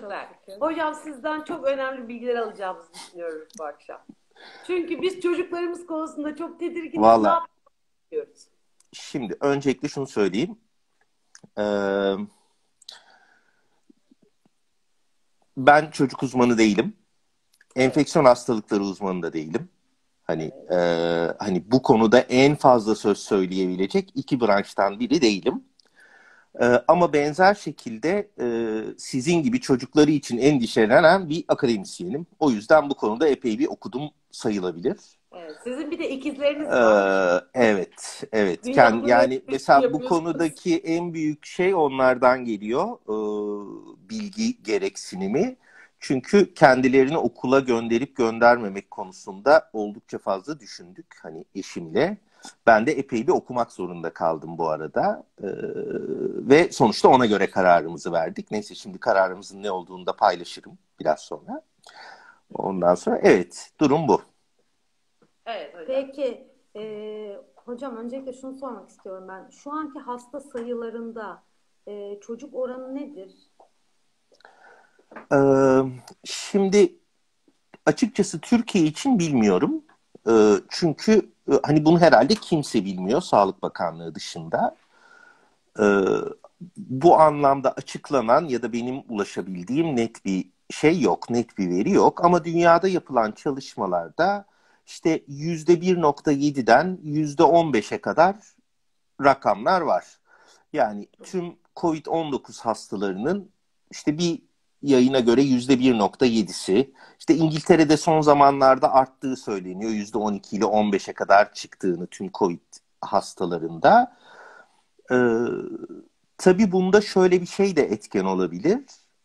Süper. Hocam sizden çok önemli bilgiler alacağımızı düşünüyoruz bu akşam. Çünkü biz çocuklarımız konusunda çok Ne yapıyoruz? Şimdi öncelikle şunu söyleyeyim. Ee, ben çocuk uzmanı değilim. Enfeksiyon hastalıkları uzmanı da değilim. Hani e, hani bu konuda en fazla söz söyleyebilecek iki branştan biri değilim. E, ama benzer şekilde e, sizin gibi çocukları için endişelenen bir akademisyenim. O yüzden bu konuda epey bir okudum sayılabilir. Evet, sizin bir de ikizleriniz var. Ee, evet, evet. Dünya yani hep mesela bu konudaki en büyük şey onlardan geliyor. Ee, bilgi gereksinimi. Çünkü kendilerini okula gönderip göndermemek konusunda oldukça fazla düşündük. Hani eşimle. Ben de epey bir okumak zorunda kaldım bu arada. Ee, ve sonuçta ona göre kararımızı verdik. Neyse şimdi kararımızın ne olduğunu da paylaşırım biraz sonra. Ondan sonra evet durum bu. Evet hocam. Peki e, hocam öncelikle şunu sormak istiyorum ben. Şu anki hasta sayılarında e, çocuk oranı nedir? Ee, şimdi açıkçası Türkiye için bilmiyorum. Ee, çünkü e, hani bunu herhalde kimse bilmiyor Sağlık Bakanlığı dışında. Ee, bu anlamda açıklanan ya da benim ulaşabildiğim net bir şey yok, net bir veri yok. Ama dünyada yapılan çalışmalarda işte %1.7'den %15'e kadar rakamlar var. Yani tüm COVID-19 hastalarının işte bir yayına göre %1.7'si. İşte İngiltere'de son zamanlarda arttığı söyleniyor. %12 ile 15'e kadar çıktığını tüm COVID hastalarında. Ee, tabii bunda şöyle bir şey de etken olabilir.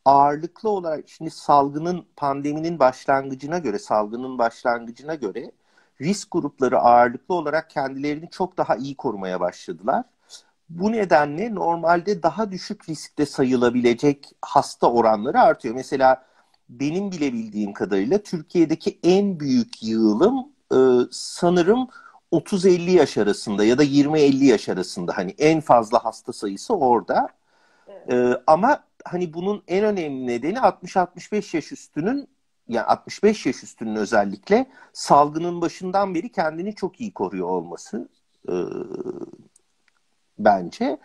Ağırlıklı olarak şimdi salgının, pandeminin başlangıcına göre, salgının başlangıcına göre risk grupları ağırlıklı olarak kendilerini çok daha iyi korumaya başladılar. Bu nedenle normalde daha düşük riskte sayılabilecek hasta oranları artıyor. Mesela benim bile bildiğim kadarıyla Türkiye'deki en büyük yığılım e, sanırım 30-50 yaş arasında ya da 20-50 yaş arasında. Hani en fazla hasta sayısı orada. Evet. E, ama hani bunun en önemli nedeni 60-65 yaş üstünün yani 65 yaş üstünün özellikle salgının başından beri kendini çok iyi koruyor olması e, bence.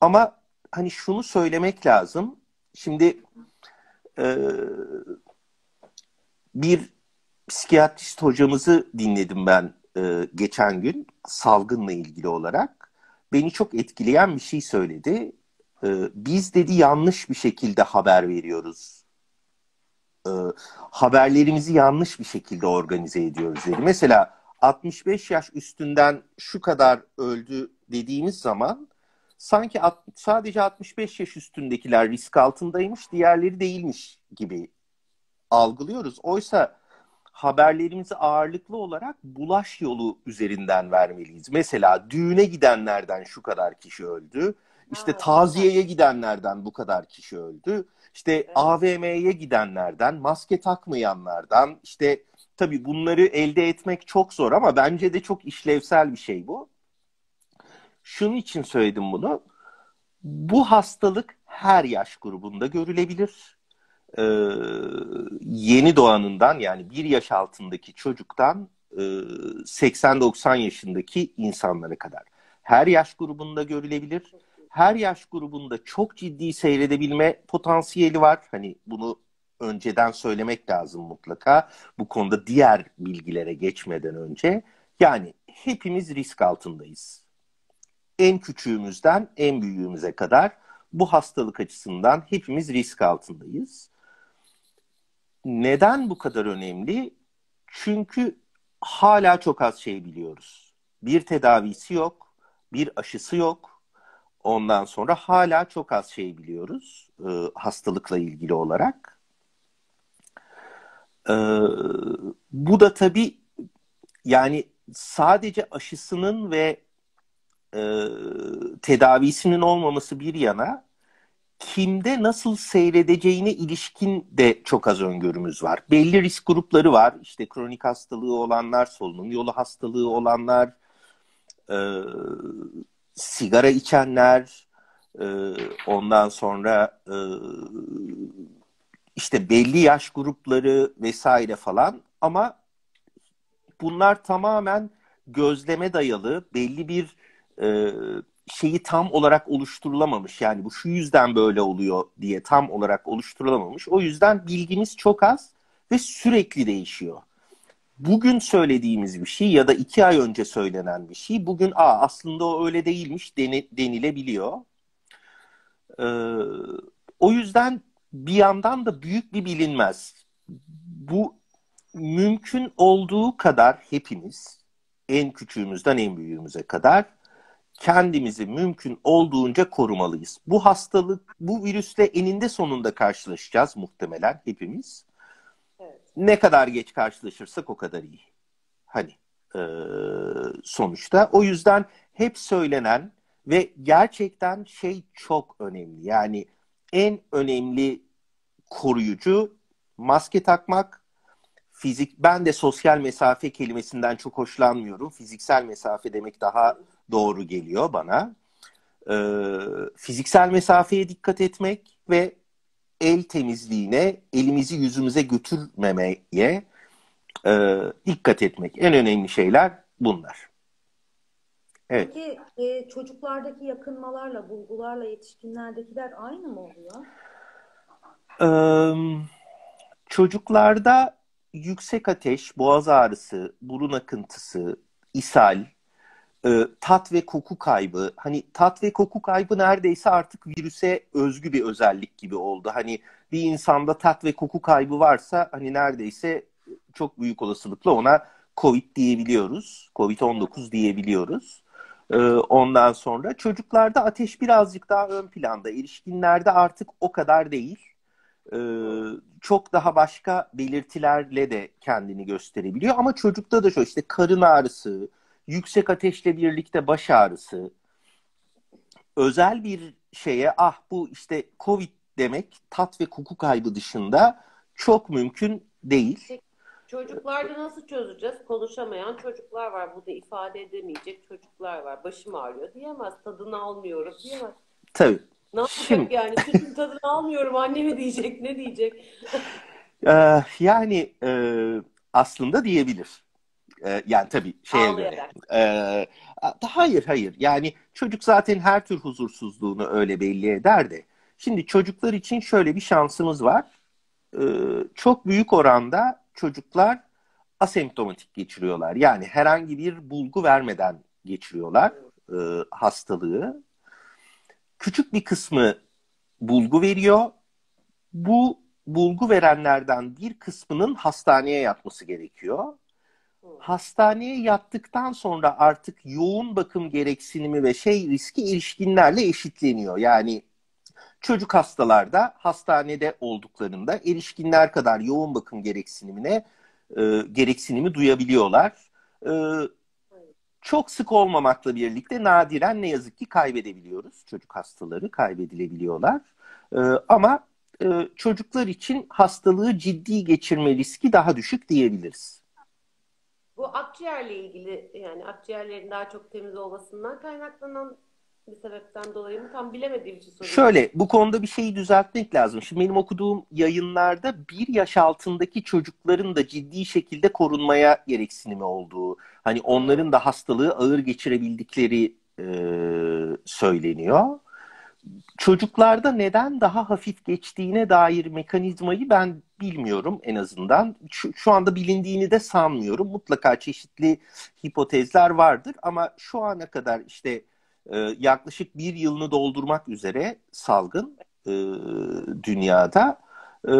Ama hani şunu söylemek lazım. Şimdi e, bir psikiyatrist hocamızı dinledim ben e, geçen gün salgınla ilgili olarak. Beni çok etkileyen bir şey söyledi. E, biz dedi yanlış bir şekilde haber veriyoruz. E, haberlerimizi yanlış bir şekilde organize ediyoruz dedi. Mesela 65 yaş üstünden şu kadar öldü dediğimiz zaman sanki sadece 65 yaş üstündekiler risk altındaymış, diğerleri değilmiş gibi algılıyoruz. Oysa haberlerimizi ağırlıklı olarak bulaş yolu üzerinden vermeliyiz. Mesela düğüne gidenlerden şu kadar kişi öldü. İşte taziyeye gidenlerden bu kadar kişi öldü. İşte AVM'ye gidenlerden, maske takmayanlardan, işte tabii bunları elde etmek çok zor ama bence de çok işlevsel bir şey bu. Şunun için söyledim bunu. Bu hastalık her yaş grubunda görülebilir. Ee, yeni doğanından yani bir yaş altındaki çocuktan e, 80-90 yaşındaki insanlara kadar. Her yaş grubunda görülebilir. Her yaş grubunda çok ciddi seyredebilme potansiyeli var. Hani bunu önceden söylemek lazım mutlaka. Bu konuda diğer bilgilere geçmeden önce. Yani hepimiz risk altındayız. En küçüğümüzden en büyüğümüze kadar bu hastalık açısından hepimiz risk altındayız. Neden bu kadar önemli? Çünkü hala çok az şey biliyoruz. Bir tedavisi yok, bir aşısı yok. Ondan sonra hala çok az şey biliyoruz e, hastalıkla ilgili olarak. E, bu da tabii yani sadece aşısının ve e, tedavisinin olmaması bir yana kimde nasıl seyredeceğine ilişkin de çok az öngörümüz var. Belli risk grupları var. İşte kronik hastalığı olanlar, solunum yolu hastalığı olanlar, e, sigara içenler, e, ondan sonra e, işte belli yaş grupları vesaire falan ama bunlar tamamen gözleme dayalı belli bir e, şeyi tam olarak oluşturulamamış. Yani bu şu yüzden böyle oluyor diye tam olarak oluşturulamamış. O yüzden bilgimiz çok az ve sürekli değişiyor. Bugün söylediğimiz bir şey ya da iki ay önce söylenen bir şey bugün Aa, aslında o öyle değilmiş denilebiliyor. Ee, o yüzden bir yandan da büyük bir bilinmez. Bu mümkün olduğu kadar hepimiz en küçüğümüzden en büyüğümüze kadar kendimizi mümkün olduğunca korumalıyız. Bu hastalık, bu virüsle eninde sonunda karşılaşacağız muhtemelen hepimiz. Evet. Ne kadar geç karşılaşırsak o kadar iyi. Hani e, sonuçta. O yüzden hep söylenen ve gerçekten şey çok önemli. Yani en önemli koruyucu maske takmak, fizik ben de sosyal mesafe kelimesinden çok hoşlanmıyorum. Fiziksel mesafe demek daha doğru geliyor bana. Ee, fiziksel mesafeye dikkat etmek ve el temizliğine, elimizi yüzümüze götürmemeye e, dikkat etmek. En önemli şeyler bunlar. Evet. Peki e, çocuklardaki yakınmalarla, bulgularla yetişkinlerdekiler aynı mı oluyor? Ee, çocuklarda yüksek ateş, boğaz ağrısı, burun akıntısı, ishal, e, tat ve koku kaybı. Hani tat ve koku kaybı neredeyse artık virüse özgü bir özellik gibi oldu. Hani bir insanda tat ve koku kaybı varsa hani neredeyse çok büyük olasılıkla ona Covid diyebiliyoruz. Covid-19 diyebiliyoruz. E, ondan sonra çocuklarda ateş birazcık daha ön planda. Erişkinlerde artık o kadar değil. E, çok daha başka belirtilerle de kendini gösterebiliyor. Ama çocukta da şu işte karın ağrısı, yüksek ateşle birlikte baş ağrısı, özel bir şeye ah bu işte Covid demek tat ve koku kaybı dışında çok mümkün değil. Çocuklarda nasıl çözeceğiz? Konuşamayan çocuklar var. Burada ifade edemeyecek çocuklar var. Başım ağrıyor diyemez. Tadını almıyorum diyemez. Tabii. Ne yapacak Şimdi... yani? Sütün tadını almıyorum. Anne mi diyecek? Ne diyecek? ee, yani e, aslında diyebilir. Ee, yani tabii şeye Ağlayarak. göre. Ee, hayır hayır. Yani çocuk zaten her tür huzursuzluğunu öyle belli eder de. Şimdi çocuklar için şöyle bir şansımız var. Ee, çok büyük oranda çocuklar asemptomatik geçiriyorlar. Yani herhangi bir bulgu vermeden geçiriyorlar e, hastalığı. Küçük bir kısmı bulgu veriyor. Bu bulgu verenlerden bir kısmının hastaneye yatması gerekiyor hastaneye yattıktan sonra artık yoğun bakım gereksinimi ve şey riski erişkinlerle eşitleniyor. Yani çocuk hastalarda hastanede olduklarında erişkinler kadar yoğun bakım gereksinimine e, gereksinimi duyabiliyorlar. E, çok sık olmamakla birlikte nadiren ne yazık ki kaybedebiliyoruz. Çocuk hastaları kaybedilebiliyorlar. E, ama e, çocuklar için hastalığı ciddi geçirme riski daha düşük diyebiliriz. Bu akciğerle ilgili yani akciğerlerin daha çok temiz olmasından kaynaklanan bir sebepten dolayı mı tam bilemediğim için soruyorum. Şöyle bu konuda bir şeyi düzeltmek lazım. Şimdi benim okuduğum yayınlarda bir yaş altındaki çocukların da ciddi şekilde korunmaya gereksinimi olduğu, hani onların da hastalığı ağır geçirebildikleri e, söyleniyor. Çocuklarda neden daha hafif geçtiğine dair mekanizmayı ben bilmiyorum en azından. Şu, şu anda bilindiğini de sanmıyorum. Mutlaka çeşitli hipotezler vardır ama şu ana kadar işte e, yaklaşık bir yılını doldurmak üzere salgın e, dünyada. E,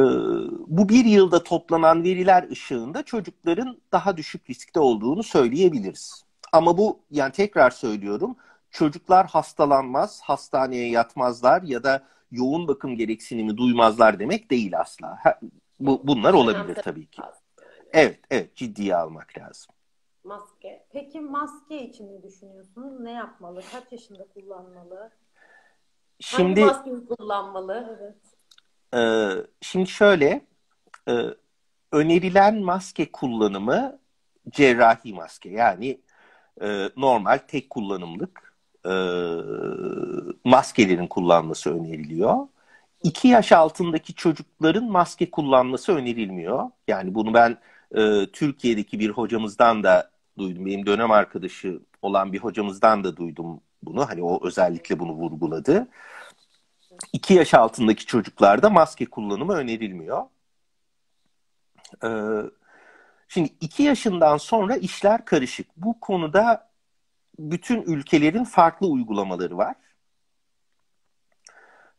bu bir yılda toplanan veriler ışığında çocukların daha düşük riskte olduğunu söyleyebiliriz. Ama bu yani tekrar söylüyorum çocuklar hastalanmaz, hastaneye yatmazlar ya da yoğun bakım gereksinimi duymazlar demek değil asla. Bu, bunlar olabilir tabii ki. Evet, evet ciddiye almak lazım. Maske. Peki maske için ne düşünüyorsunuz? Ne yapmalı? Kaç yaşında kullanmalı? Şimdi Hangi maskeyi kullanmalı? Evet. E, şimdi şöyle e, önerilen maske kullanımı cerrahi maske. Yani e, normal tek kullanımlık e, maskelerin kullanması öneriliyor. 2 yaş altındaki çocukların maske kullanması önerilmiyor. Yani bunu ben e, Türkiye'deki bir hocamızdan da duydum. Benim dönem arkadaşı olan bir hocamızdan da duydum bunu. Hani o özellikle bunu vurguladı. 2 yaş altındaki çocuklarda maske kullanımı önerilmiyor. Ee, şimdi 2 yaşından sonra işler karışık. Bu konuda bütün ülkelerin farklı uygulamaları var.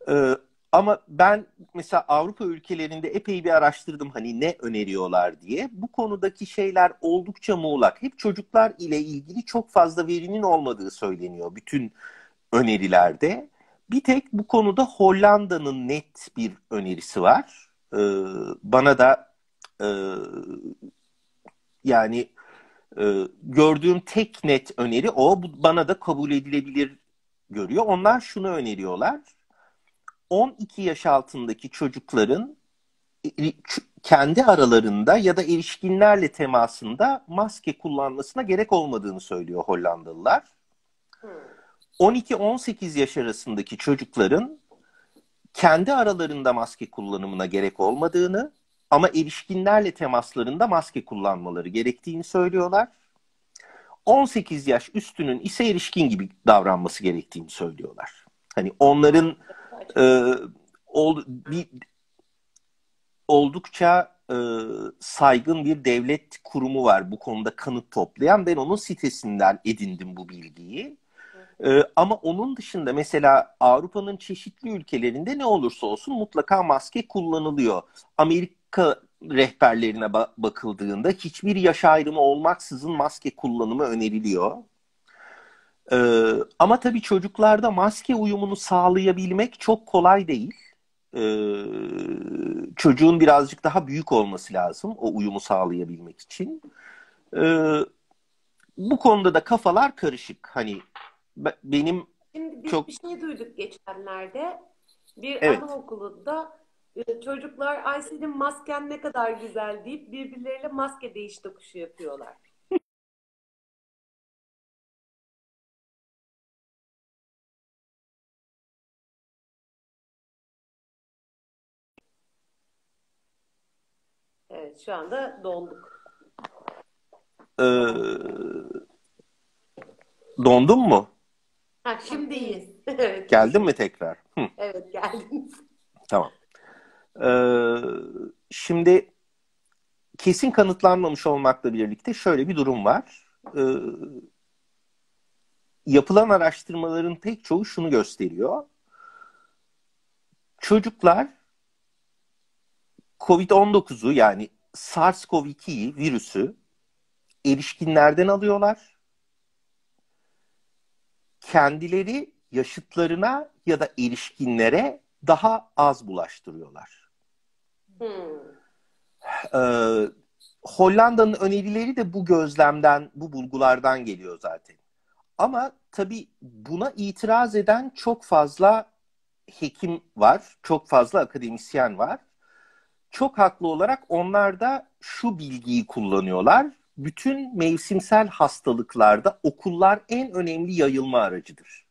Ee, ama ben mesela Avrupa ülkelerinde epey bir araştırdım hani ne öneriyorlar diye. Bu konudaki şeyler oldukça muğlak. Hep çocuklar ile ilgili çok fazla verinin olmadığı söyleniyor bütün önerilerde. Bir tek bu konuda Hollanda'nın net bir önerisi var. Ee, bana da e, yani e, gördüğüm tek net öneri o. Bu bana da kabul edilebilir görüyor. Onlar şunu öneriyorlar 12 yaş altındaki çocukların kendi aralarında ya da erişkinlerle temasında maske kullanmasına gerek olmadığını söylüyor Hollandalılar. 12-18 yaş arasındaki çocukların kendi aralarında maske kullanımına gerek olmadığını ama erişkinlerle temaslarında maske kullanmaları gerektiğini söylüyorlar. 18 yaş üstünün ise erişkin gibi davranması gerektiğini söylüyorlar. Hani onların e, ol, bir oldukça e, saygın bir devlet kurumu var bu konuda kanıt toplayan. Ben onun sitesinden edindim bu bilgiyi. E, ama onun dışında mesela Avrupa'nın çeşitli ülkelerinde ne olursa olsun mutlaka maske kullanılıyor. Amerika rehberlerine ba- bakıldığında hiçbir yaş ayrımı olmaksızın maske kullanımı öneriliyor. Ee, ama tabii çocuklarda maske uyumunu sağlayabilmek çok kolay değil. Ee, çocuğun birazcık daha büyük olması lazım o uyumu sağlayabilmek için. Ee, bu konuda da kafalar karışık. Hani benim Şimdi biz çok... bir şey duyduk geçenlerde. Bir evet. anaokulunda çocuklar ay senin masken ne kadar güzel deyip birbirleriyle maske değiş tokuşu yapıyorlar. Evet, şu anda donduk. Ee, dondun mu? Ha, şimdi iyiyiz. evet. Geldin mi tekrar? Hı. Evet, geldim. Tamam. Ee, şimdi kesin kanıtlanmamış olmakla birlikte şöyle bir durum var. Ee, yapılan araştırmaların pek çoğu şunu gösteriyor. Çocuklar Covid-19'u yani SARS-CoV-2'yi, virüsü erişkinlerden alıyorlar. Kendileri yaşıtlarına ya da erişkinlere daha az bulaştırıyorlar. Ee, Hollanda'nın önerileri de bu gözlemden, bu bulgulardan geliyor zaten. Ama tabii buna itiraz eden çok fazla hekim var, çok fazla akademisyen var çok haklı olarak onlar da şu bilgiyi kullanıyorlar. Bütün mevsimsel hastalıklarda okullar en önemli yayılma aracıdır.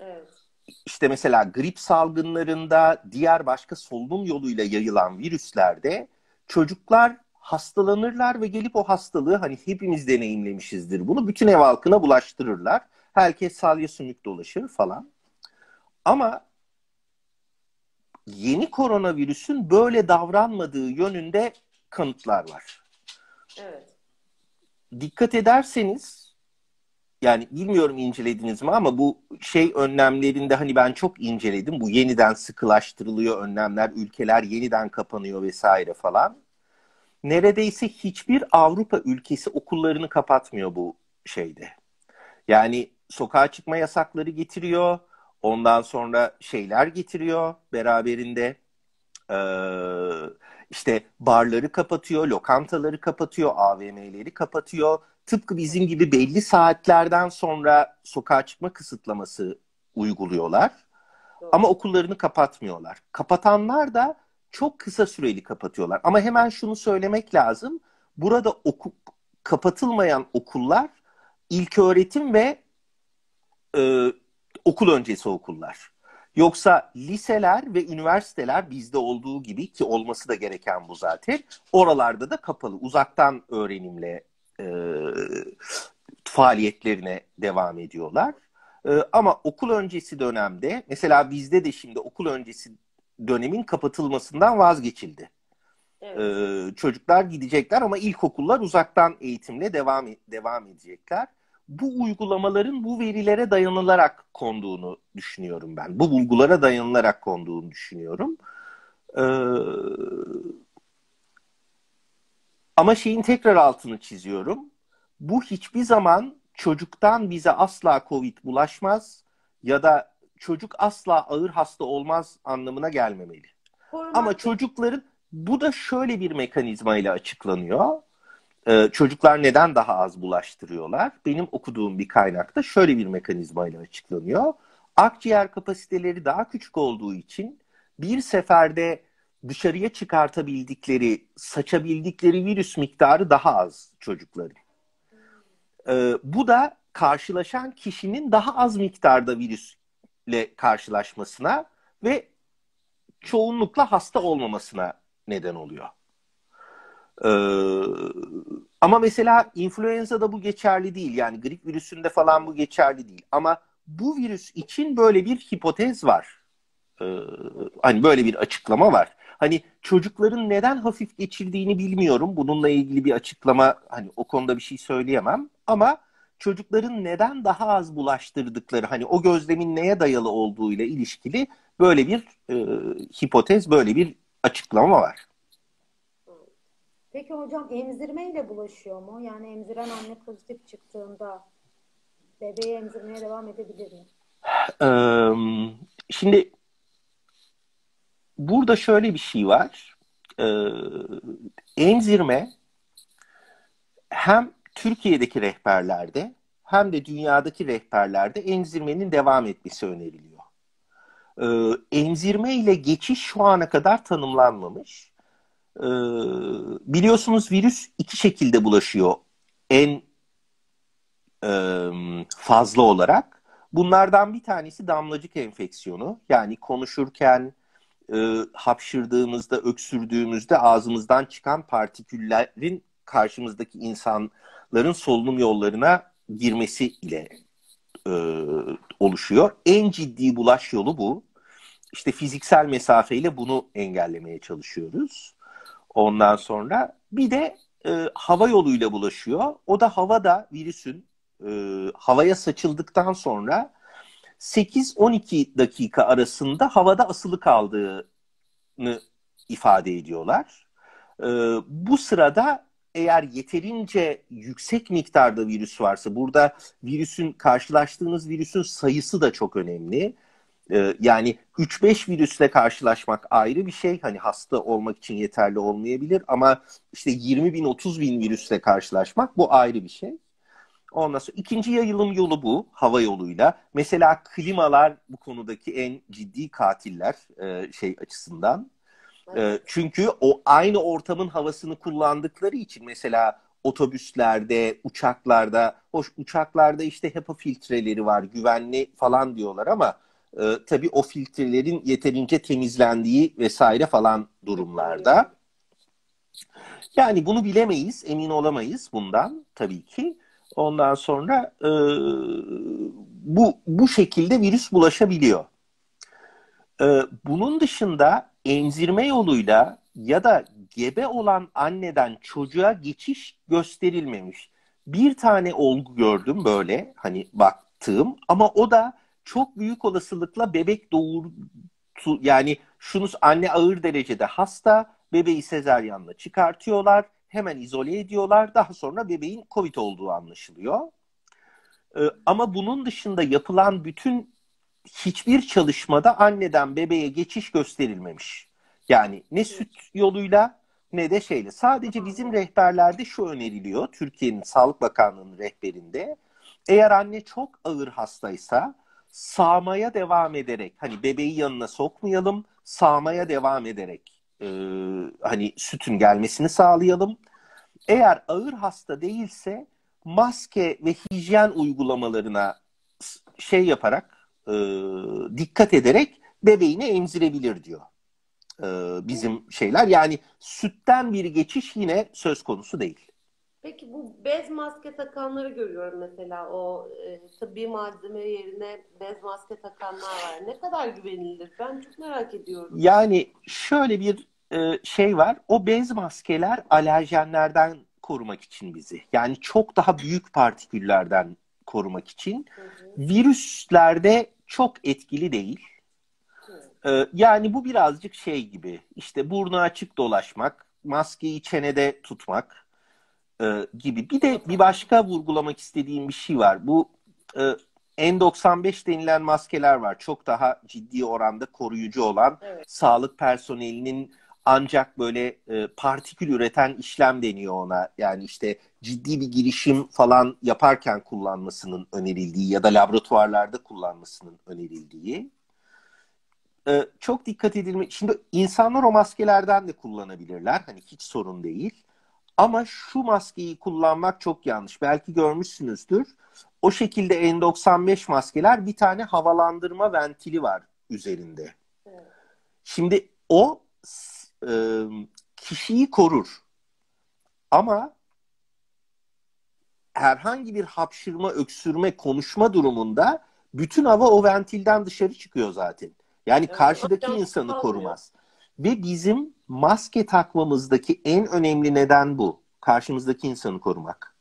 Evet. İşte mesela grip salgınlarında, diğer başka solunum yoluyla yayılan virüslerde çocuklar hastalanırlar ve gelip o hastalığı hani hepimiz deneyimlemişizdir bunu. Bütün ev halkına bulaştırırlar. Herkes salya sümük dolaşır falan. Ama yeni koronavirüsün böyle davranmadığı yönünde kanıtlar var. Evet. Dikkat ederseniz yani bilmiyorum incelediniz mi ama bu şey önlemlerinde hani ben çok inceledim. Bu yeniden sıkılaştırılıyor önlemler, ülkeler yeniden kapanıyor vesaire falan. Neredeyse hiçbir Avrupa ülkesi okullarını kapatmıyor bu şeyde. Yani sokağa çıkma yasakları getiriyor Ondan sonra şeyler getiriyor beraberinde. Ee, işte barları kapatıyor, lokantaları kapatıyor, AVM'leri kapatıyor. Tıpkı bizim gibi belli saatlerden sonra sokağa çıkma kısıtlaması uyguluyorlar. Doğru. Ama okullarını kapatmıyorlar. Kapatanlar da çok kısa süreli kapatıyorlar. Ama hemen şunu söylemek lazım. Burada oku, kapatılmayan okullar ilk öğretim ve e, okul öncesi okullar. Yoksa liseler ve üniversiteler bizde olduğu gibi ki olması da gereken bu zaten oralarda da kapalı uzaktan öğrenimle e, faaliyetlerine devam ediyorlar. E, ama okul öncesi dönemde mesela bizde de şimdi okul öncesi dönemin kapatılmasından vazgeçildi. Evet. E, çocuklar gidecekler ama ilkokullar uzaktan eğitimle devam devam edecekler. Bu uygulamaların bu verilere dayanılarak konduğunu düşünüyorum ben. Bu bulgulara dayanılarak konduğunu düşünüyorum. Ee, ama şeyin tekrar altını çiziyorum. Bu hiçbir zaman çocuktan bize asla Covid bulaşmaz ya da çocuk asla ağır hasta olmaz anlamına gelmemeli. Korumak Ama çocukların bu da şöyle bir mekanizma ile açıklanıyor. Ee, çocuklar neden daha az bulaştırıyorlar? Benim okuduğum bir kaynakta şöyle bir mekanizma ile açıklanıyor. Akciğer kapasiteleri daha küçük olduğu için bir seferde dışarıya çıkartabildikleri, saçabildikleri virüs miktarı daha az çocukların. Ee, bu da karşılaşan kişinin daha az miktarda virüsle karşılaşmasına ve çoğunlukla hasta olmamasına neden oluyor. Ee, ama mesela influenza'da bu geçerli değil. Yani grip virüsünde falan bu geçerli değil. Ama bu virüs için böyle bir hipotez var. Ee, hani böyle bir açıklama var. Hani çocukların neden hafif geçirdiğini bilmiyorum. Bununla ilgili bir açıklama hani o konuda bir şey söyleyemem. Ama çocukların neden daha az bulaştırdıkları hani o gözlemin neye dayalı olduğu ile ilişkili böyle bir e, hipotez, böyle bir açıklama var. Peki hocam emzirmeyle bulaşıyor mu? Yani emziren anne pozitif çıktığında bebeği emzirmeye devam edebilir mi? şimdi burada şöyle bir şey var. emzirme hem Türkiye'deki rehberlerde hem de dünyadaki rehberlerde emzirmenin devam etmesi öneriliyor. emzirme ile geçiş şu ana kadar tanımlanmamış. Ee, biliyorsunuz virüs iki şekilde bulaşıyor en e, fazla olarak. Bunlardan bir tanesi damlacık enfeksiyonu. Yani konuşurken, e, hapşırdığımızda, öksürdüğümüzde ağzımızdan çıkan partiküllerin karşımızdaki insanların solunum yollarına girmesi ile e, oluşuyor. En ciddi bulaş yolu bu. İşte fiziksel mesafeyle bunu engellemeye çalışıyoruz. Ondan sonra bir de e, hava yoluyla bulaşıyor. O da havada virüsün e, havaya saçıldıktan sonra 8-12 dakika arasında havada asılı kaldığını ifade ediyorlar. E, bu sırada eğer yeterince yüksek miktarda virüs varsa burada virüsün karşılaştığınız virüsün sayısı da çok önemli. Ee, yani 3-5 virüsle karşılaşmak ayrı bir şey. Hani hasta olmak için yeterli olmayabilir ama işte 20 bin 30 bin virüsle karşılaşmak bu ayrı bir şey. Ondan sonra ikinci yayılım yolu bu hava yoluyla. Mesela klimalar bu konudaki en ciddi katiller e, şey açısından. E, çünkü o aynı ortamın havasını kullandıkları için mesela otobüslerde, uçaklarda, hoş uçaklarda işte HEPA filtreleri var, güvenli falan diyorlar ama e, tabii o filtrelerin yeterince temizlendiği vesaire falan durumlarda. Yani bunu bilemeyiz, emin olamayız bundan tabii ki. Ondan sonra e, bu bu şekilde virüs bulaşabiliyor. E, bunun dışında emzirme yoluyla ya da gebe olan anneden çocuğa geçiş gösterilmemiş. Bir tane olgu gördüm böyle hani baktığım ama o da çok büyük olasılıkla bebek doğurtu yani şunu anne ağır derecede hasta bebeği sezaryanla çıkartıyorlar hemen izole ediyorlar daha sonra bebeğin covid olduğu anlaşılıyor. Ee, ama bunun dışında yapılan bütün hiçbir çalışmada anneden bebeğe geçiş gösterilmemiş. Yani ne süt yoluyla ne de şeyle. Sadece bizim rehberlerde şu öneriliyor. Türkiye'nin Sağlık Bakanlığı'nın rehberinde. Eğer anne çok ağır hastaysa sağmaya devam ederek hani bebeği yanına sokmayalım sağmaya devam ederek e, hani sütün gelmesini sağlayalım. Eğer ağır hasta değilse maske ve hijyen uygulamalarına şey yaparak e, dikkat ederek bebeğini emzirebilir diyor e, bizim şeyler. Yani sütten bir geçiş yine söz konusu değil. Peki bu bez maske takanları görüyorum mesela o e, tıbbi malzeme yerine bez maske takanlar var. Ne kadar güvenilir? Ben çok merak ediyorum. Yani şöyle bir e, şey var. O bez maskeler alerjenlerden korumak için bizi. Yani çok daha büyük partiküllerden korumak için. Hı hı. Virüslerde çok etkili değil. E, yani bu birazcık şey gibi. İşte burnu açık dolaşmak, maskeyi çenede tutmak e, gibi. Bir de bir başka vurgulamak istediğim bir şey var. Bu e, N95 denilen maskeler var. Çok daha ciddi oranda koruyucu olan Evet. sağlık personelinin ancak böyle e, partikül üreten işlem deniyor ona. Yani işte ciddi bir girişim falan yaparken kullanmasının önerildiği ya da laboratuvarlarda kullanmasının önerildiği. E, çok dikkat edilmek. Şimdi insanlar o maskelerden de kullanabilirler. Hani hiç sorun değil. Ama şu maskeyi kullanmak çok yanlış. Belki görmüşsünüzdür. O şekilde N95 maskeler bir tane havalandırma ventili var üzerinde. Evet. Şimdi o e, kişiyi korur. Ama herhangi bir hapşırma, öksürme, konuşma durumunda bütün hava o ventilden dışarı çıkıyor zaten. Yani Evet, karşıdaki hocam, insanı korumaz. Ve bizim maske takmamızdaki en önemli neden bu. Karşımızdaki insanı korumak.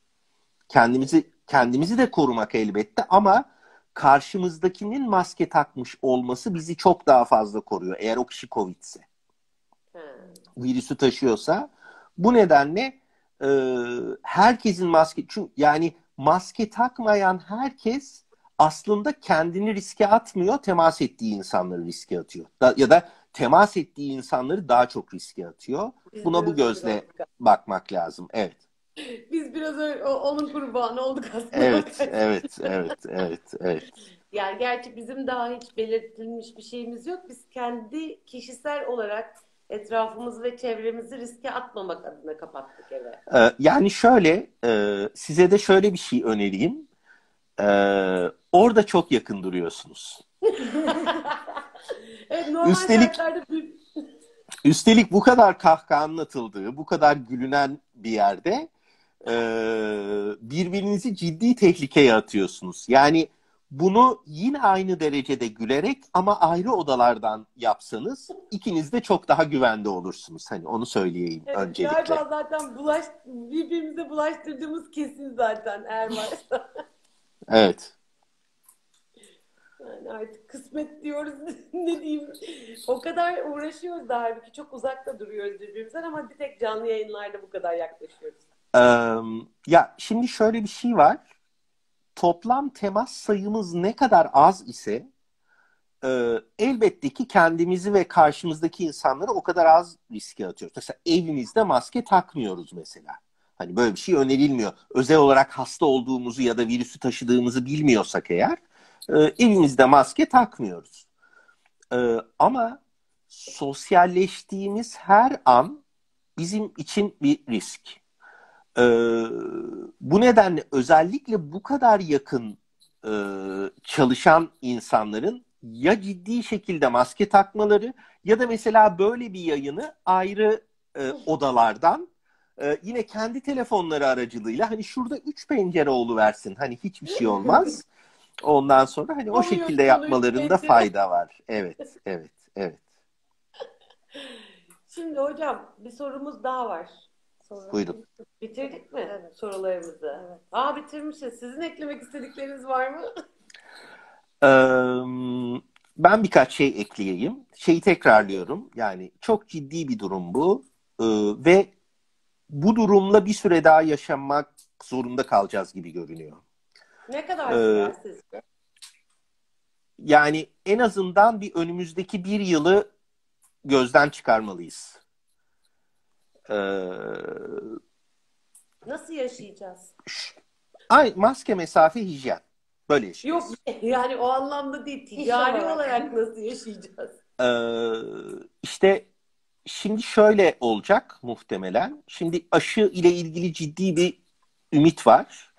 Kendimizi kendimizi de korumak elbette ama karşımızdakinin maske takmış olması bizi çok daha fazla koruyor. Eğer o kişi Covid'se He. Virüsü taşıyorsa bu nedenle e, herkesin maske çünkü yani maske takmayan herkes aslında kendini riske atmıyor, temas ettiği insanları riske atıyor. Da, ya da temas ettiği insanları daha çok riske atıyor. Buna bu gözle bakmak lazım. Evet. Biz biraz öyle, onun kurbanı olduk aslında. Evet, evet, evet, evet, evet. Yani gerçi bizim daha hiç belirtilmiş bir şeyimiz yok. Biz kendi kişisel olarak etrafımızı ve çevremizi riske atmamak adına kapattık eve. Ee, yani şöyle, e, size de şöyle bir şey önereyim. Ee, orada çok yakın duruyorsunuz. Evet, normal Üstelik- şartlarda bir... Üstelik bu kadar kahkahanın atıldığı, bu kadar gülünen bir yerde e, birbirinizi ciddi tehlikeye atıyorsunuz. Yani bunu yine aynı derecede gülerek ama ayrı odalardan yapsanız ikiniz de çok daha güvende olursunuz. Hani onu söyleyeyim Evet, öncelikle. galiba zaten bulaş, birbirimize bulaştırdığımız kesin zaten eğer varsa. Evet. Yani artık kısmet diyoruz ne diyeyim. O kadar uğraşıyoruz da halbuki çok uzakta duruyoruz birbirimizden ama bir tek canlı yayınlarda bu kadar yaklaşıyoruz. Ee, ya şimdi şöyle bir şey var. Toplam temas sayımız ne kadar az ise e, elbette ki kendimizi ve karşımızdaki insanları o kadar az riske atıyoruz. Mesela evimizde maske takmıyoruz mesela. Hani böyle bir şey önerilmiyor. Özel olarak hasta olduğumuzu ya da virüsü taşıdığımızı bilmiyorsak eğer e, evimizde maske takmıyoruz. E, ama sosyalleştiğimiz her an bizim için bir risk. Ee, bu nedenle özellikle bu kadar yakın e, çalışan insanların ya ciddi şekilde maske takmaları ya da mesela böyle bir yayını ayrı e, odalardan e, yine kendi telefonları aracılığıyla hani şurada üç pencere oluversin hani hiçbir şey olmaz. Ondan sonra hani o şekilde yapmalarında fayda var. Evet, evet, evet. Şimdi hocam bir sorumuz daha var. Sonra Buyurun. Bitirdik mi Evet. sorularımızı? Evet. Aa bitirmişiz. Sizin eklemek istedikleriniz var mı? Eee, ben birkaç şey ekleyeyim. Şeyi tekrarlıyorum. Yani çok ciddi bir durum bu. Ve bu durumla bir süre daha yaşamak zorunda kalacağız gibi görünüyor. Ne kadar Ee, sizce? Yani en azından bir önümüzdeki bir yılı gözden çıkarmalıyız. Eee, Nasıl yaşayacağız? ay, maske, mesafe, hijyen. Böyle Yok yaşayacağız. yani o anlamda değil. Ticari olarak. olarak nasıl yaşayacağız? Ee, işte şimdi şöyle olacak muhtemelen. Şimdi aşı ile ilgili ciddi bir ümit var.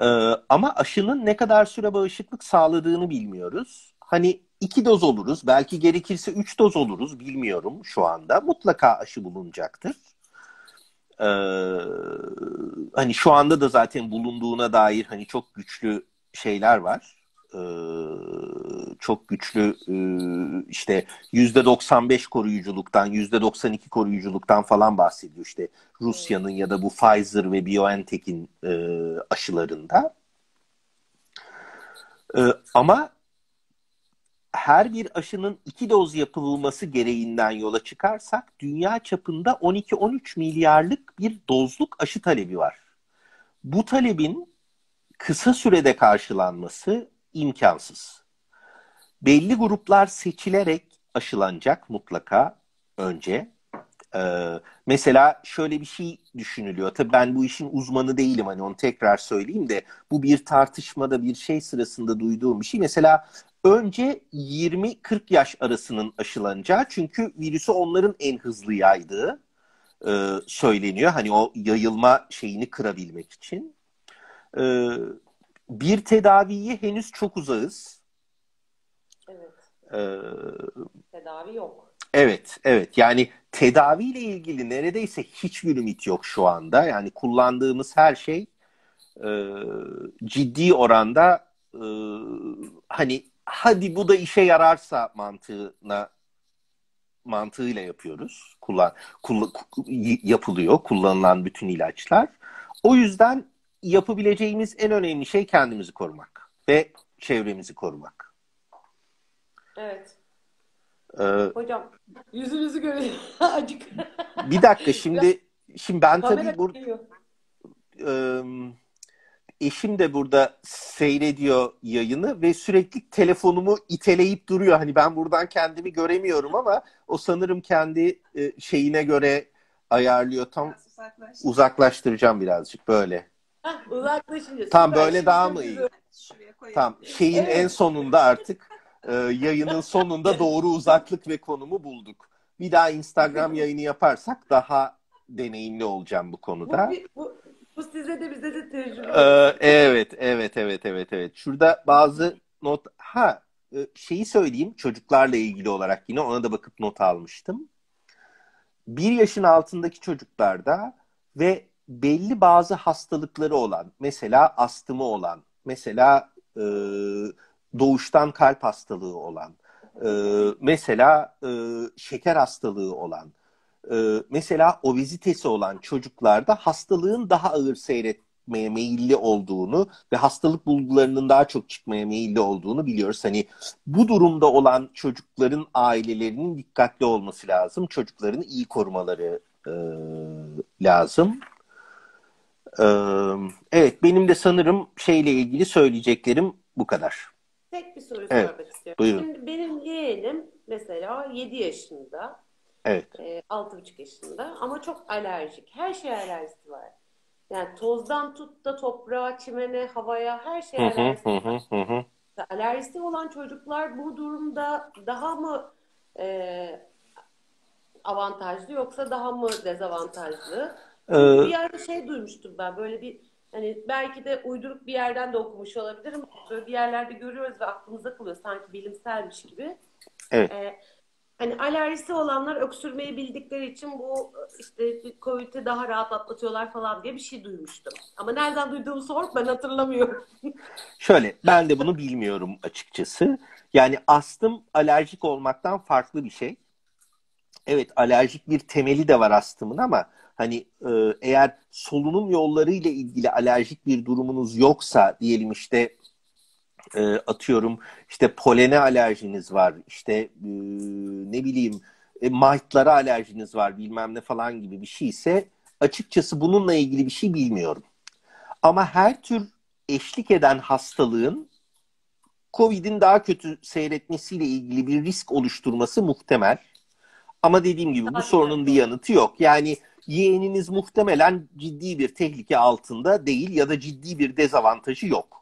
Ee, ama aşının ne kadar süre bağışıklık sağladığını bilmiyoruz. Hani iki doz oluruz. Belki gerekirse üç doz oluruz. Bilmiyorum şu anda. Mutlaka aşı bulunacaktır. Ee, hani şu anda da zaten bulunduğuna dair hani çok güçlü şeyler var. Ee, çok güçlü e, işte yüzde 95 koruyuculuktan yüzde 92 koruyuculuktan falan bahsediyor işte Rusya'nın ya da bu Pfizer ve BioNTech'in e, aşılarında. E, ama her bir aşının iki doz yapılması gereğinden yola çıkarsak dünya çapında 12-13 milyarlık bir dozluk aşı talebi var. Bu talebin kısa sürede karşılanması imkansız. Belli gruplar seçilerek aşılanacak mutlaka önce. Ee, mesela şöyle bir şey düşünülüyor. Tabii ben bu işin uzmanı değilim hani onu tekrar söyleyeyim de bu bir tartışmada bir şey sırasında duyduğum bir şey. Mesela önce 20-40 yaş arasının aşılanacağı çünkü virüsü onların en hızlı yaydığı e, söyleniyor. Hani o yayılma şeyini kırabilmek için. E, bir tedaviye henüz çok uzağız. Evet. Ee, Tedavi yok. Evet, evet. Yani tedaviyle ilgili neredeyse hiçbir ümit yok şu anda. Yani kullandığımız her şey e, ciddi oranda e, hani hadi bu da işe yararsa mantığına mantığıyla yapıyoruz. Kullan, kullan yapılıyor kullanılan bütün ilaçlar. O yüzden yapabileceğimiz en önemli şey kendimizi korumak ve çevremizi korumak. Evet. Ee, Hocam yüzünüzü görelim. Acık. bir dakika şimdi şimdi ben Kamera tabii bu geliyor. e, eşim de burada seyrediyor yayını ve sürekli telefonumu iteleyip duruyor. Hani ben buradan kendimi göremiyorum ama o sanırım kendi e, şeyine göre ayarlıyor. Tam uzaklaştıracağım birazcık böyle. Hah, uzaklaşınca. Tam böyle Şimdi daha mı iyi? Tam şeyin Evet. en sonunda artık e, yayının sonunda doğru uzaklık ve konumu bulduk. Bir daha Instagram yayını yaparsak daha deneyimli olacağım bu Bu, konuda. bir- bu, bu size de bize de tecrübe. Ee, evet, evet, evet, evet, evet. Şurada bazı not... Ha, e, şeyi söyleyeyim çocuklarla ilgili olarak yine ona da bakıp not almıştım. Bir yaşın altındaki çocuklarda ve belli bazı hastalıkları olan, mesela astımı olan, mesela e, doğuştan kalp hastalığı olan, e, mesela e, şeker hastalığı olan, e, mesela obezitesi olan çocuklarda hastalığın daha ağır seyretmeye meyilli olduğunu ve hastalık bulgularının daha çok çıkmaya meyilli olduğunu biliyoruz. Hani bu durumda olan çocukların ailelerinin dikkatli olması lazım. Çocuklarını iyi korumaları e, lazım. E, evet benim de sanırım şeyle ilgili söyleyeceklerim bu kadar. Tek bir soru Evet, sormak istiyorum. buyurun. Şimdi benim yeğenim mesela 7 yaşında, Evet. e, 6,5 yaşında ama çok alerjik. Her şeye alerjisi var. Yani tozdan tut da toprağa, çimene, havaya her şeye alerjisi var. hı hı hı. Alerjisi olan çocuklar bu durumda daha mı e, avantajlı yoksa daha mı dezavantajlı? Ee, Bir ara şey duymuştum ben böyle bir hani belki de uyduruk bir yerden de okumuş olabilirim. Böyle bir yerlerde görüyoruz ve aklımıza kalıyor sanki bilimselmiş gibi. Evet. Ee, hani alerjisi olanlar öksürmeyi bildikleri için bu işte Covid'i daha rahat atlatıyorlar falan diye bir şey duymuştum. Ama nereden duyduğumu sor ben hatırlamıyorum. Şöyle, ben de bunu bilmiyorum açıkçası. Yani astım alerjik olmaktan farklı bir şey. Evet, alerjik bir temeli de var astımın ama hani e, eğer solunum yolları ile ilgili alerjik bir durumunuz yoksa diyelim işte e, atıyorum işte polene alerjiniz var, işte e, ne bileyim e, might'lara alerjiniz var, bilmem ne falan gibi bir şeyse açıkçası bununla ilgili bir şey bilmiyorum. Ama her tür eşlik eden hastalığın COVID'in daha kötü seyretmesiyle ilgili bir risk oluşturması muhtemel. Ama dediğim gibi bu sorunun bir yanıtı yok. Yani yeğeniniz muhtemelen ciddi bir tehlike altında değil ya da ciddi bir dezavantajı yok.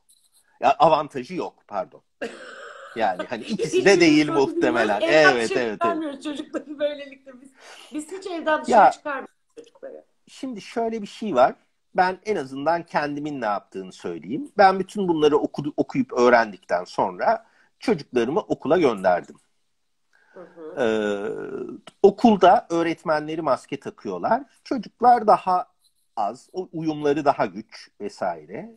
Ya avantajı yok pardon. Yani hani ikisi de değil muhtemelen. Evden Evet evet evet. çocukları böylelikle biz. Biz hiç evden dışarı Ya- çıkarmıyoruz çocukları. Şimdi şöyle bir şey var. Ben en azından kendimin ne yaptığını söyleyeyim. Ben bütün bunları okudu, okuyup öğrendikten sonra çocuklarımı okula gönderdim. Hı hı. Ee, okulda öğretmenleri maske takıyorlar. Çocuklar daha az, uyumları daha güç vesaire.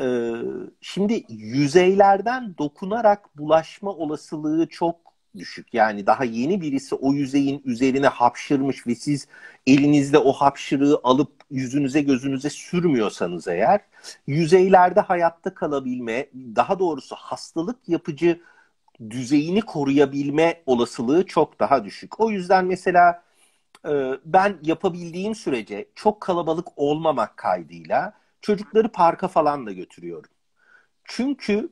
Ee, şimdi yüzeylerden dokunarak bulaşma olasılığı çok düşük. Yani daha yeni birisi o yüzeyin üzerine hapşırmış ve siz elinizde o hapşırığı alıp yüzünüze gözünüze sürmüyorsanız eğer yüzeylerde hayatta kalabilme, daha doğrusu hastalık yapıcı düzeyini koruyabilme olasılığı çok daha düşük. O yüzden mesela e, ben yapabildiğim sürece çok kalabalık olmamak kaydıyla çocukları parka falan da götürüyorum. Çünkü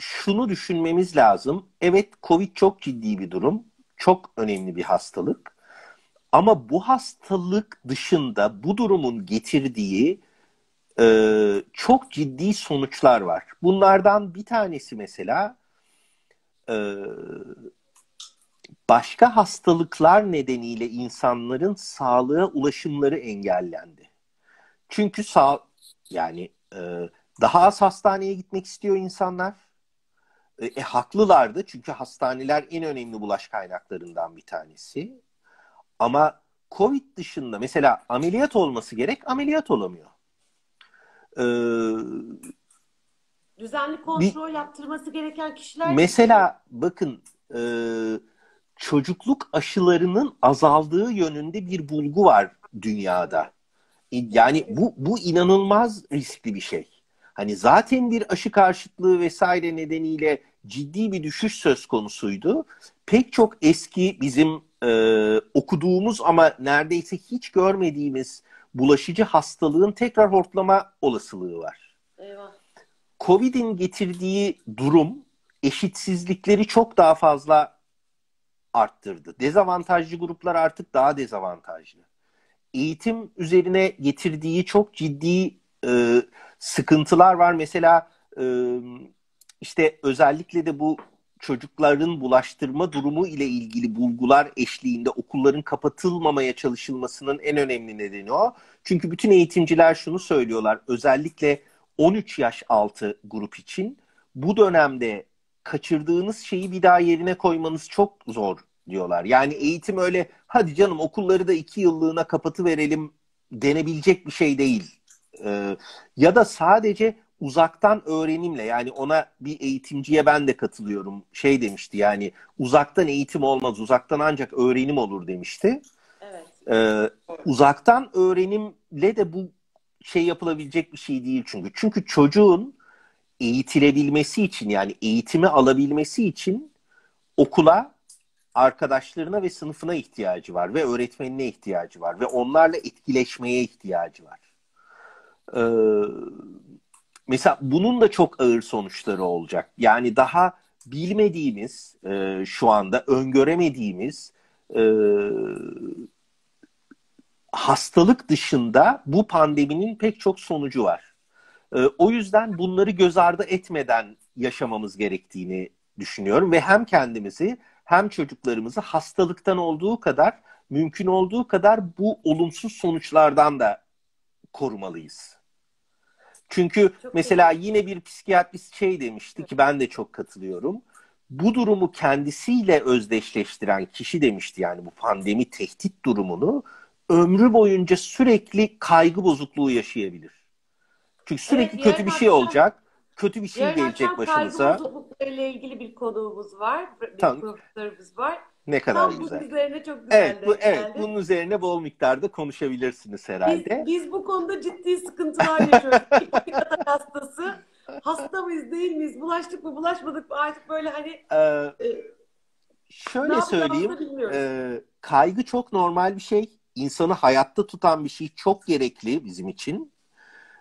şunu düşünmemiz lazım. Evet Covid çok ciddi bir durum. Çok önemli bir hastalık. Ama bu hastalık dışında bu durumun getirdiği e, çok ciddi sonuçlar var. Bunlardan bir tanesi mesela e, başka hastalıklar nedeniyle insanların sağlığa ulaşımları engellendi. Çünkü sağ yani e, daha az hastaneye gitmek istiyor insanlar. E, e, haklılardı çünkü hastaneler en önemli bulaş kaynaklarından bir tanesi. Ama Covid dışında mesela ameliyat olması gerek ameliyat olamıyor. Ee, Düzenli kontrol yaptırması gereken kişiler mesela bakın e, çocukluk aşılarının azaldığı yönünde bir bulgu var dünyada. Yani bu bu inanılmaz riskli bir şey. Hani zaten bir aşı karşıtlığı vesaire nedeniyle ciddi bir düşüş söz konusuydu. Pek çok eski bizim e, okuduğumuz ama neredeyse hiç görmediğimiz bulaşıcı hastalığın tekrar hortlama olasılığı var. Eyvah. Covid'in getirdiği durum eşitsizlikleri çok daha fazla arttırdı. Dezavantajlı gruplar artık daha dezavantajlı. Eğitim üzerine getirdiği çok ciddi e, sıkıntılar var. Mesela e, işte özellikle de bu çocukların bulaştırma durumu ile ilgili bulgular eşliğinde okulların kapatılmamaya çalışılmasının en önemli nedeni o. Çünkü bütün eğitimciler şunu söylüyorlar. Özellikle 13 yaş altı grup için bu dönemde kaçırdığınız şeyi bir daha yerine koymanız çok zor diyorlar. Yani eğitim öyle hadi canım okulları da iki yıllığına kapatı verelim denebilecek bir şey değil. Ee, ya da sadece uzaktan öğrenimle yani ona bir eğitimciye ben de katılıyorum. Şey demişti yani uzaktan eğitim olmaz uzaktan ancak öğrenim olur demişti. Evet. Ee, uzaktan öğrenimle de bu şey yapılabilecek bir şey değil çünkü. Çünkü çocuğun eğitilebilmesi için yani eğitimi alabilmesi için okula arkadaşlarına ve sınıfına ihtiyacı var ve öğretmenine ihtiyacı var ve onlarla etkileşmeye ihtiyacı var. Ee, mesela bunun da çok ağır sonuçları olacak. Yani daha bilmediğimiz e, şu anda öngöremediğimiz e, hastalık dışında bu pandeminin pek çok sonucu var. E, o yüzden bunları göz ardı etmeden yaşamamız gerektiğini düşünüyorum ve hem kendimizi hem çocuklarımızı hastalıktan olduğu kadar mümkün olduğu kadar bu olumsuz sonuçlardan da korumalıyız. Çünkü Çok mesela iyi. yine bir psikiyatrist şey demişti ki ben de çok katılıyorum. Bu durumu kendisiyle özdeşleştiren kişi demişti yani bu pandemi tehdit durumunu ömrü boyunca sürekli kaygı bozukluğu yaşayabilir. Çünkü sürekli Evet, kötü bir şey olacak. Kötü bir şey Yarın gelecek kaygı bozukluklarıyla ilgili bir konuğumuz var. Bir Tamam. profesörümüz var. Ne kadar Tam güzel. bunun üzerine çok güzel Evet, bu, evet, geldi. bunun üzerine bol miktarda konuşabilirsiniz Biz, herhalde. biz bu konuda ciddi sıkıntılar yaşıyoruz. İlk atak hastası. Hasta mıyız değil miyiz? Bulaştık mı bulaşmadık mı? Artık böyle hani Ee, e, şöyle söyleyeyim, e, kaygı çok normal bir şey. İnsanı hayatta tutan bir şey çok gerekli bizim için.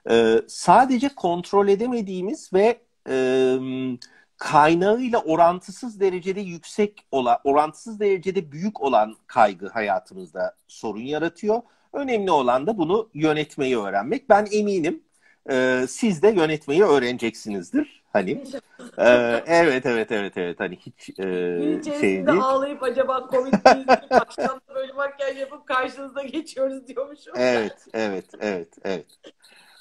Ee, sadece kontrol edemediğimiz ve e, kaynağıyla orantısız derecede yüksek olan, orantısız derecede büyük olan kaygı hayatımızda sorun yaratıyor. Önemli olan da bunu yönetmeyi öğrenmek. Ben eminim e, siz de yönetmeyi öğreneceksinizdir. Hani e, evet evet evet evet hani hiç e, şey değil. ağlayıp acaba Covid da böyle makyaj yapıp karşınıza geçiyoruz diyormuşum. Evet evet evet evet.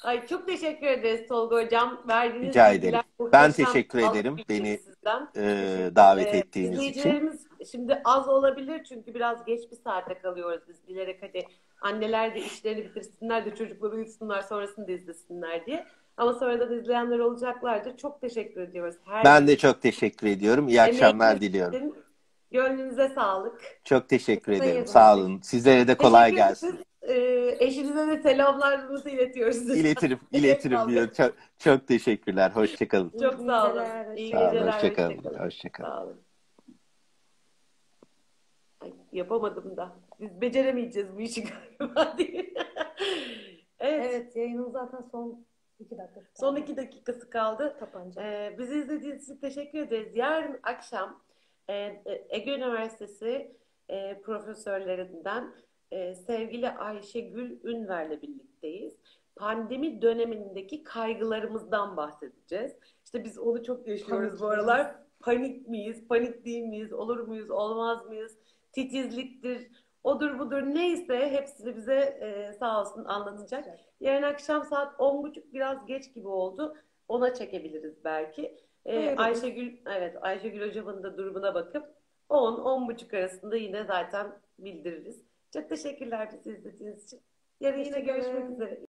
Ay çok teşekkür ederiz Tolga Hocam. Verdiğiniz Rica ederim. Ben teşekkür ederim beni sizden. e, davet Ee, ettiğiniz için. izleyicilerimiz şimdi az olabilir çünkü biraz geç bir saate kalıyoruz biz bilerek hadi anneler de işlerini bitirsinler de çocukları uyutsunlar sonrasında izlesinler diye. Ama sonradan izleyenler olacaklardır. Çok teşekkür ediyoruz. Her Ben de çok teşekkür ediyorum. İyi akşamlar diliyorum. için Gönlünüze sağlık. Çok teşekkür ederim. Sağ olun. Sizlere de kolay gelsin. Ee, eşinize de selamlarımızı iletiyoruz. İletirim, iletirim diyor. Çok, çok teşekkürler. Hoşçakalın. Çok sağ olun. İyi Sağ geceler. Hoşçakalın. hoşçakalın. Hoşçakalın. Sağ olun. Ay, yapamadım da. Biz beceremeyeceğiz bu işi galiba diye. evet. Evet yayının zaten son iki dakika. Son iki dakikası kaldı. kapanacak. Ee, bizi izlediğiniz için teşekkür ederiz. Yarın akşam e, e, Ege Üniversitesi e, profesörlerinden e, sevgili Ayşegül Ünver'le birlikteyiz. Pandemi dönemindeki kaygılarımızdan bahsedeceğiz. İşte biz onu çok yaşıyoruz bu Panik aralar. Panik miyiz, panik değil miyiz, olur muyuz, olmaz mıyız? Titizliktir, odur budur neyse hepsini bize e, sağ olsun anlatacak. Yarın akşam saat 10.30 biraz geç gibi oldu. Ona çekebiliriz belki. Ee, Buyurun. Ayşegül, evet Ayşegül hocamın da durumuna bakıp 10-10.30 arasında yine zaten bildiririz. Çok teşekkürler bizi izlediğiniz için. Yarın yine görüşmek üzere.